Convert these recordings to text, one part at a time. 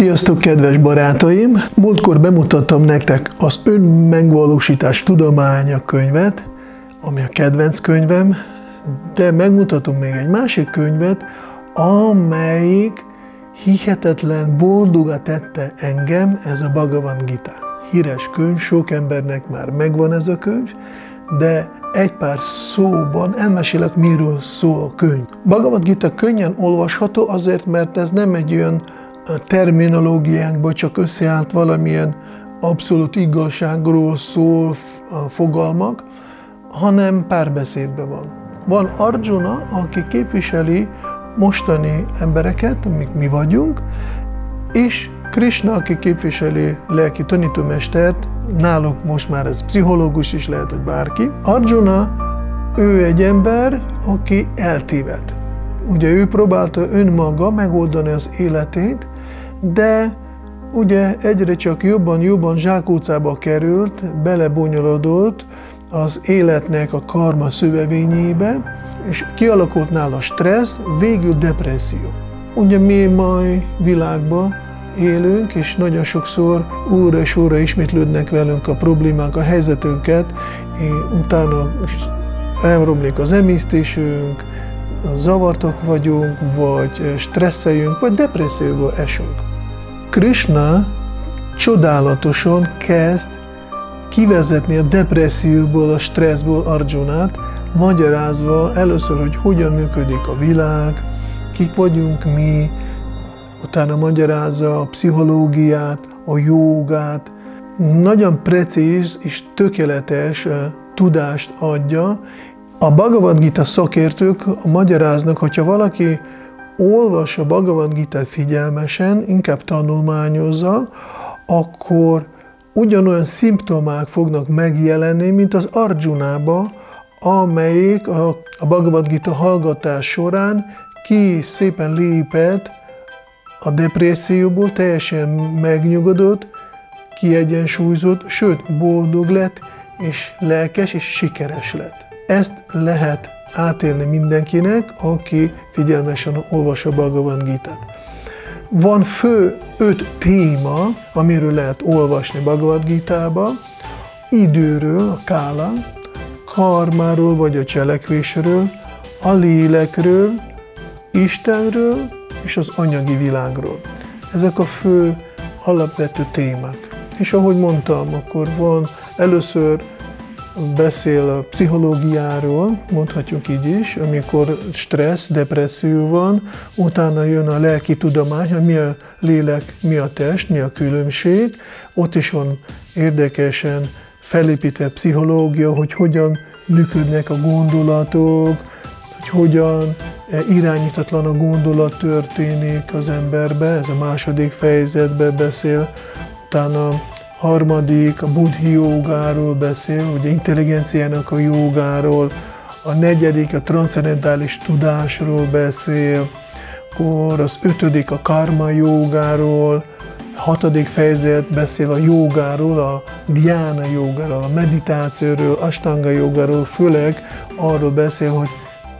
Sziasztok, kedves barátaim! Múltkor bemutattam nektek az önmegvalósítás tudománya könyvet, ami a kedvenc könyvem, de megmutatom még egy másik könyvet, amelyik hihetetlen boldoga tette engem, ez a Bhagavad Gita. Híres könyv, sok embernek már megvan ez a könyv, de egy pár szóban elmesélek, miről szól a könyv. Bhagavad Gita könnyen olvasható azért, mert ez nem egy olyan terminológiánkban csak összeállt valamilyen abszolút igazságról szól a fogalmak, hanem párbeszédben van. Van Arjuna, aki képviseli mostani embereket, amik mi vagyunk, és Krishna, aki képviseli lelki tanítómestert, náluk most már ez pszichológus is lehet, hogy bárki. Arjuna, ő egy ember, aki eltéved. Ugye ő próbálta önmaga megoldani az életét, de ugye egyre csak jobban-jobban zsákócába került, belebonyolodott az életnek a karma szövevényébe, és kialakult nála stressz, végül depresszió. Ugye mi mai világban élünk, és nagyon sokszor újra és újra ismétlődnek velünk a problémák, a helyzetünket, utána elromlik az emésztésünk, zavartok vagyunk, vagy stresszeljünk, vagy depresszióba esünk. Krishna csodálatosan kezd kivezetni a depresszióból, a stresszból Arjunát, magyarázva először, hogy hogyan működik a világ, kik vagyunk mi, utána magyarázza a pszichológiát, a jogát, nagyon precíz és tökéletes tudást adja. A Bhagavad Gita szakértők magyaráznak, hogyha valaki olvassa Bhagavad Gita figyelmesen, inkább tanulmányozza, akkor ugyanolyan szimptomák fognak megjelenni, mint az Arjunába, amelyik a, a Bhagavad Gita hallgatás során ki szépen lépett a depresszióból, teljesen megnyugodott, kiegyensúlyozott, sőt boldog lett, és lelkes és sikeres lett. Ezt lehet átélni mindenkinek, aki figyelmesen olvassa Bhagavad Gita-t. Van fő öt téma, amiről lehet olvasni Bhagavad Gita-ba, időről, a kála, karmáról vagy a cselekvésről, a lélekről, Istenről és az anyagi világról. Ezek a fő alapvető témák. És ahogy mondtam, akkor van először beszél a pszichológiáról, mondhatjuk így is, amikor stressz, depresszió van, utána jön a lelki tudomány, hogy mi a lélek, mi a test, mi a különbség. Ott is van érdekesen felépítve pszichológia, hogy hogyan működnek a gondolatok, hogy hogyan irányítatlan a gondolat történik az emberbe, ez a második fejezetben beszél, utána harmadik a buddhi jogáról beszél, ugye intelligenciának a jogáról, a negyedik a transzendentális tudásról beszél, akkor az ötödik a karma jogáról, a hatodik fejezet beszél a jogáról, a dhyana jogáról, a meditációról, astanga jogáról, főleg arról beszél, hogy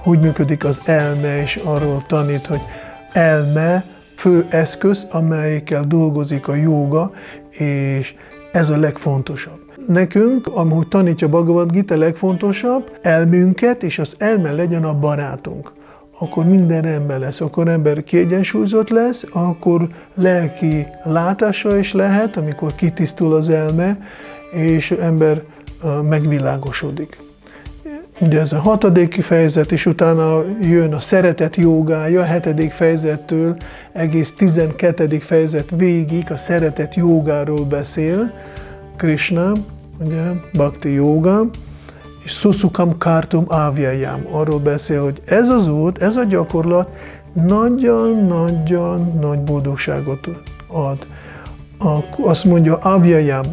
hogy működik az elme, és arról tanít, hogy elme fő eszköz, amelyikkel dolgozik a joga, és ez a legfontosabb. Nekünk, ahogy tanítja Bhagavad Gita, legfontosabb elmünket, és az elme legyen a barátunk. Akkor minden ember lesz, akkor ember kiegyensúlyozott lesz, akkor lelki látása is lehet, amikor kitisztul az elme, és ember megvilágosodik. Ugye ez a hatodik fejezet, és utána jön a szeretet jogája, a hetedik fejezettől egész tizenkettedik fejezet végig a szeretet jogáról beszél Krishna, ugye, Bhakti Yoga, és Susukam Kartum Avyayam, arról beszél, hogy ez az út, ez a gyakorlat nagyon-nagyon nagy boldogságot ad. Azt mondja Avyayam,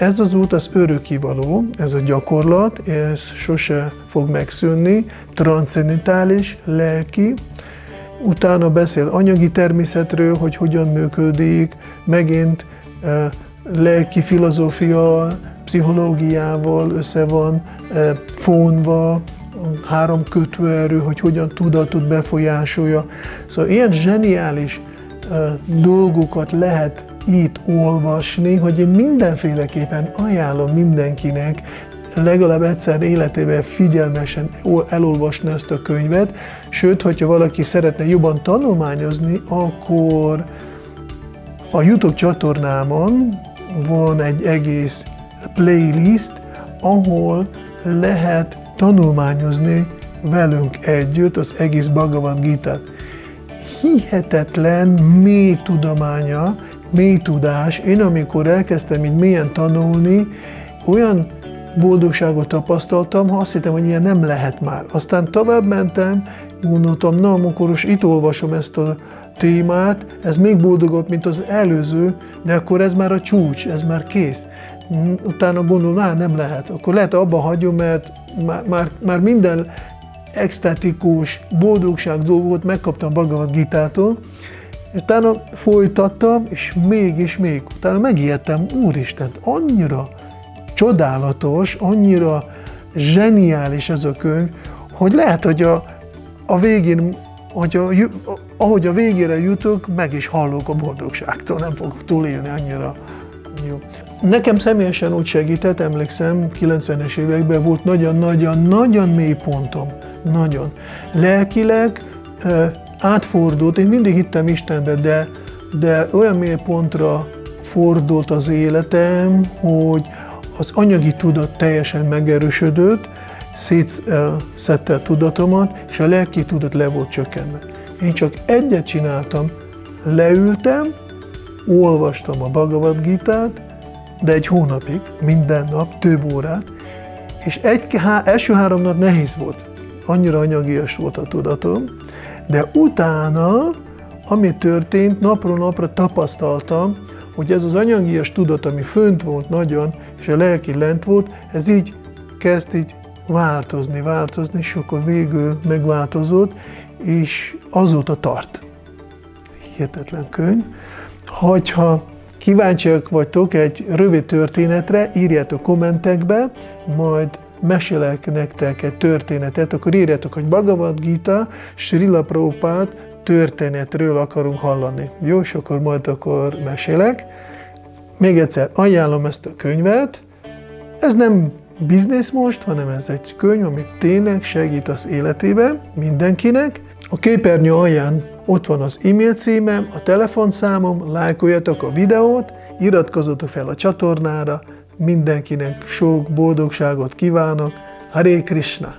ez az út az örökivaló, ez a gyakorlat, ez sose fog megszűnni, transzendentális, lelki, utána beszél anyagi természetről, hogy hogyan működik, megint lelki filozófia, pszichológiával össze van fonva, három kötőerő, hogy hogyan tudatot befolyásolja. Szóval ilyen zseniális dolgokat lehet itt olvasni, hogy én mindenféleképpen ajánlom mindenkinek legalább egyszer életében figyelmesen elolvasni ezt a könyvet, sőt, hogyha valaki szeretne jobban tanulmányozni, akkor a YouTube csatornámon van egy egész playlist, ahol lehet tanulmányozni velünk együtt az egész Bhagavad Gita-t. Hihetetlen mély tudománya, mély tudás. Én amikor elkezdtem így mélyen tanulni, olyan boldogságot tapasztaltam, ha azt hittem, hogy ilyen nem lehet már. Aztán tovább mentem, gondoltam, na, amikor most itt olvasom ezt a témát, ez még boldogabb, mint az előző, de akkor ez már a csúcs, ez már kész. Utána gondolom, na, nem lehet. Akkor lehet abba hagyom, mert már, már, már minden extatikus boldogság dolgot megkaptam Bhagavad Gitától, és utána folytattam, és még és még. Utána megijedtem, úristen, annyira csodálatos, annyira zseniális ez a könyv, hogy lehet, hogy a, a végén, hogy a, ahogy a végére jutok, meg is hallok a boldogságtól, nem fogok túlélni annyira jó. Nekem személyesen úgy segített, emlékszem, 90-es években volt nagyon-nagyon-nagyon mély pontom. Nagyon. Lelkileg átfordult, én mindig hittem Istenbe, de, de olyan mély pontra fordult az életem, hogy az anyagi tudat teljesen megerősödött, szétszedte a tudatomat, és a lelki tudat le volt csökkenve. Én csak egyet csináltam, leültem, olvastam a Bhagavad Gita-t, de egy hónapig, minden nap, több órát, és egy, há, első három nap nehéz volt. Annyira anyagias volt a tudatom, de utána, ami történt, napról napra tapasztaltam, hogy ez az anyagias tudat, ami fönt volt nagyon, és a lelki lent volt, ez így kezd így változni, változni, és akkor végül megváltozott, és azóta tart. Hihetetlen könyv. Hogyha kíváncsiak vagytok egy rövid történetre, írjátok kommentekbe, majd mesélek nektek egy történetet, akkor írjátok, hogy Bhagavad Gita, Srila Prabhupada történetről akarunk hallani. Jó, és akkor majd akkor mesélek. Még egyszer ajánlom ezt a könyvet. Ez nem biznisz most, hanem ez egy könyv, ami tényleg segít az életében mindenkinek. A képernyő alján ott van az e-mail címem, a telefonszámom, lájkoljatok a videót, iratkozzatok fel a csatornára, mindenkinek sok boldogságot kívánok. Hare Krishna!